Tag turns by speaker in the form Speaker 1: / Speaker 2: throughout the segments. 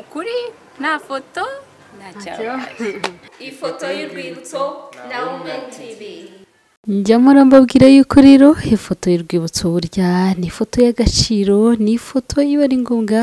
Speaker 1: ukuri nta foto nta cyabaye ifoto y'urwibutso na wumeni tivi
Speaker 2: njyamo urambabwira yuko rero ifoto y'urwibutso burya ni ifoto y'agaciro ni ifoto iba ari ngombwa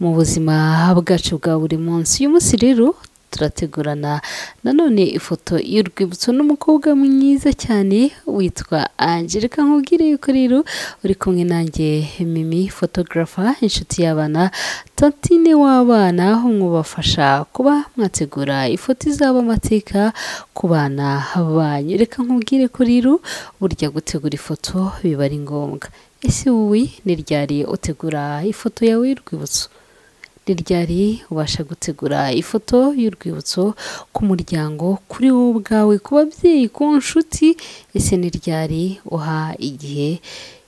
Speaker 2: mu buzima bwacu bwa buri munsi. Uyu munsi rero turategurana. Nanone ifoto y'urwibutso n'umukobwa mwiza cyane witwa Ange reka nkubwire yuko rero uri kumwe nanjye mimi photographer inshuti y'abana tantine w'abana mwubafasha kuba mwategura ifoto izaba amateka ku bana banyu reka nkubwire ko rero burya gutegura ifoto biba ari ngombwa. Ese wowe ni ryari utegura ifoto yawe y'urwibutso? Ryari ubasha gutegura ifoto y'urwibutso ku muryango kuri wowe ubwawe ku babyeyi ku nshuti. Ese ryari uha igihe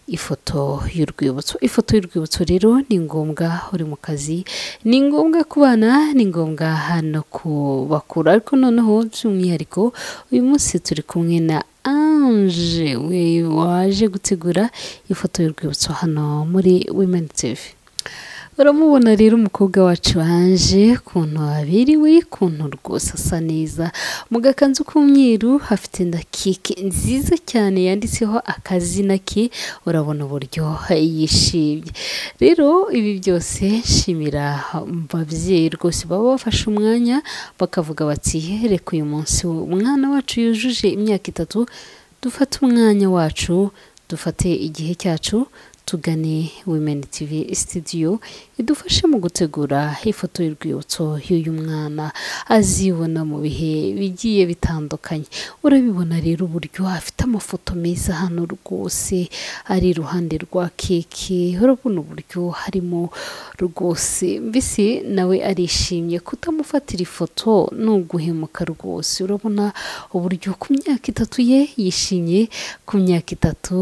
Speaker 2: ifoto y'urwibutso? Ifoto y'urwibutso rero ni ngombwa uri mu kazi ni ngombwa ku bana ni ngombwa hano kubakura ariko noneho by'umwihariko uyu munsi turi kumwe na Ange we waje gutegura ifoto y'urwibutso hano muri Women TV uramubona rero umukobwa wacu wanje ukuntu abiriwe ukuntu rwose asa neza. Mu gakanzu k'umweru hafite na keke nziza cyane yanditseho akazina ke urabona uburyo yishimye. Rero ibi byose nshimira ababyeyi rwose baba bafashe umwanya bakavuga bati reka uyu munsi umwana wacu yujuje imyaka itatu dufate umwanya wacu dufate igihe cyacu tugane women tv studio idufashe mu gutegura ifoto y'urwibutso y'uyu mwana. Azibona mu bihe bigiye bitandukanye. Urabibona rero uburyo afite amafoto meza hano rwose. Ari iruhande rwa keke urabona uburyo harimo rwose. Mbese nawe arishimye kutamufatira ifoto ni uguhemuka rwose. Urabona uburyo ku myaka itatu ye yishimye ku myaka itatu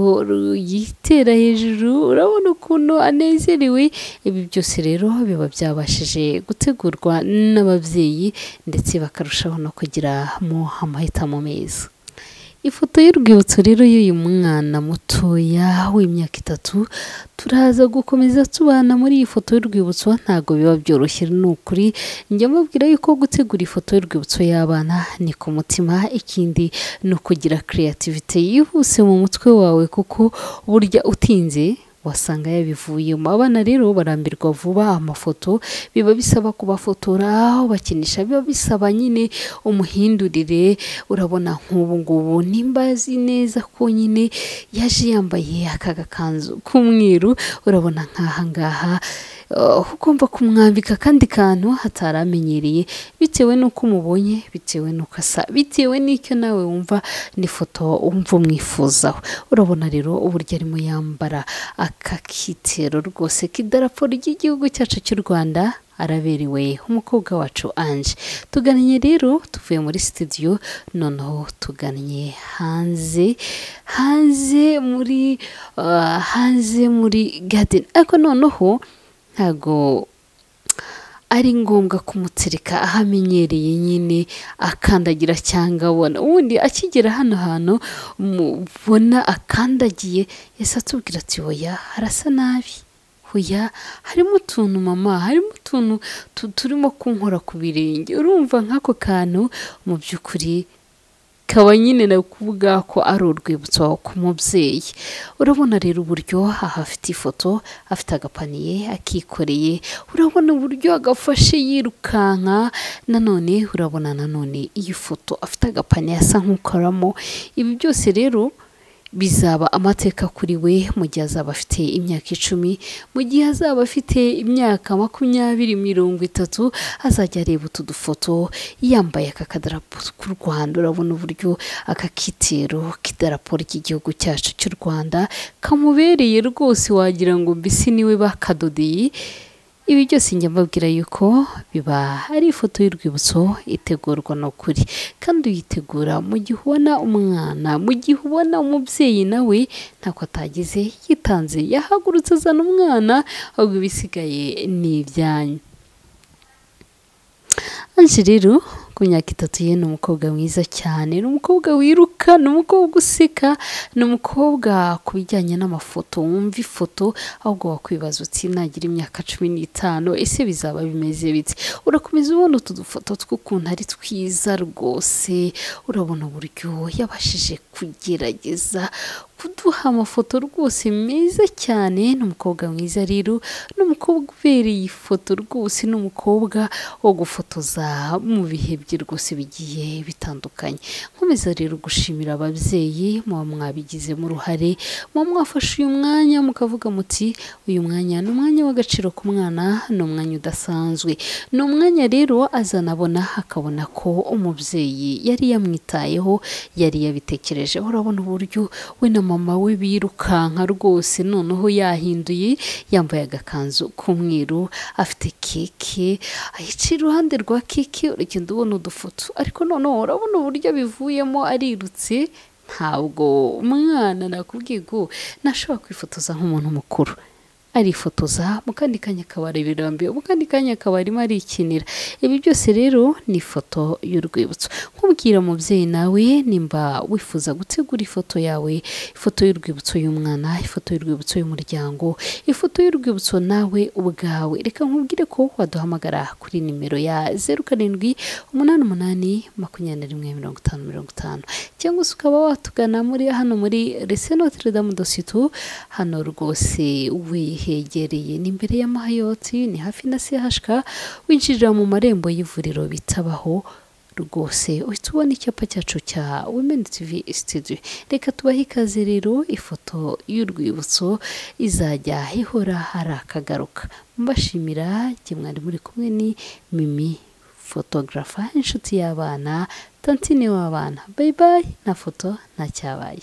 Speaker 2: yitera hejuru urabona ukuntu anezerewe. Ibi byose rero biba byabashije gutegurwa n'ababyeyi ndetse bakarushaho no kugira amahitamo meza. Ifoto y'urwibutso rero y'uyu mwana mutoya w'imyaka itatu turaza gukomeza tubana muri iyi foto y'urwibutso ntabwo biba byoroshye ni ukuri njya mbabwira yuko gutegura ifoto y'urwibutso y'abana ni ku mutima ikindi ni ukugira kreativite yihuse mu mutwe wawe kuko burya utinze wasanga yabivuyemo abana rero barambirwa vuba amafoto biba bisaba kubafotora bakinisha biba bisaba nyine umuhindurire. Urabona nk'ubu ngubu nimba azi neza ko nyine yaje yambaye aka gakanzu k'umweru urabona nk'aha ngaha ugomba kumwambika akandi kantu hataramenyereye. Bitewe n'uko umubonye bitewe n'uko asa bitewe n'icyo nawe wumva n'ifoto wumva umwifuzaho. Urabona rero uburyo arimo yambara aka kitero rwose. K'idarapo ry'igihugu cyacu cy'u rwanda araberewe umukobwa wacu Ange. Tugannye rero tuvuye muri studio noneho tugannye hanze hanze muri hanze muri garden. Ariko noneho ntabwo ari ngombwa kumutereka aho amenyereye nyine akandagira cyangwa abona. Ubundi akigera hano hantu mubona akandagiye yahise atubwira ati oya harasa nabi. Oya harimo utuntu mama harimo utuntu turimo kunkora ku birenge. Urumva nk'ako kantu mu by'ukuri kaba nyine nawe kuvuga ko ari urwibutso ku mubyeyi. Urabona rero uburyo aha afite ifoto afite agapaniye akikoreye. Urabona uburyo agafashe yirukanka nanone urabona nanone iyi foto afite agapaniye asa nk'ukoramo. Ibi byose rero bizaba amateka kuri we mu gihe azaba afite imyaka icumi mu gihe azaba afite imyaka makumyabiri mirongo itatu azajya areba utu dufoto. Yambaye aka kadarapo k'u rwanda urabona uburyo aka kitero k'idarapo ry'igihugu cyacu cy'u rwanda kamubereye rwose wagira ngo mbese ni we bakadodeye. Ibi byose njya mbabwira yuko biba ari ifoto y'urwibutso itegurwa n'ukuri. Kandi uyitegura mu gihe ubona umwana mu gihe ubona umubyeyi nawe ntako atagize yitanze. Yahagurutse azana umwana ahubwo ibisigaye ni ibyanyu. Rero ku myaka itatu ye ni umukobwa mwiza cyane ni umukobwa wiruka ni umukobwa useka ni umukobwa ku bijyanye n'amafoto wumva ifoto ahubwo wakwibaza uti nagira imyaka cumi n'itanu ese bizaba bimeze biti urakomeza ubona utu dufoto tw'ukuntu ari twiza rwose urabona uburyo yabashije kugerageza kuduha amafoto rwose meza cyane. Ni umukobwa mwiza rero ni umukobwa ubereye ifoto rwose ni umukobwa wo gufotoza mu bihe bye rwose bigiye bitandukanye. Nkomeza rero gushimira ababyeyi muba mwabigizemo uruhare muba mwafashe uyu mwanya mukavuga muti uyu mwanya ni umwanya w'agaciro ku mwana ni umwanya udasanzwe. Ni umwanya rero azanabona akabona ko umubyeyi yari yamwitayeho yari yabitekereje. Urabona uburyo we na mama we birukanka rwose noneho yahinduye yambaye agakanzu k'umweru afite keke ayica iruhande rwa keke uragenda ubona udufoto. Ariko noneho urabona uburyo bivuyemo arirutse ntabwo. Umwana nakubwiye ngo ntashobora kwifotoza nk'umuntu mukuru. Arifotoza mu kandi kanya akaba arebera mu kandi kanya akaba arimo arikinira ibi byose rero ni ifoto y'urwibutso. Nkubwira mubyeyi nawe nimba wifuza gutegura ifoto yawe ifoto y'urwibutso y'umwana ifoto y'urwibutso y'umuryango ifoto y'urwibutso nawe ubwawe. Reka nkubwire ko waduhamagara kuri nimero ya zeru karindwi umunani umunani makumyabiri na rimwe mirongo itanu mirongo itanu. Cyangwa se ukaba watugana muri hano muri rese notre hano rwose wihegereye ni imbere y'amahayoti ni hafi na sehashika winjirira mu marembo y'ivuriro bitabaho rwose. Uhita ubona icyapa cyacu cya women tv studio. Reka tubahe ikaze rero ifoto y'urwibutso izajya ihora hari akagaruka. Mbashimira igihe mwari muri kumwe ni mimi fotogarafa inshuti y'abana tantine w'abana. Bayi bayi nta foto nta cyabaye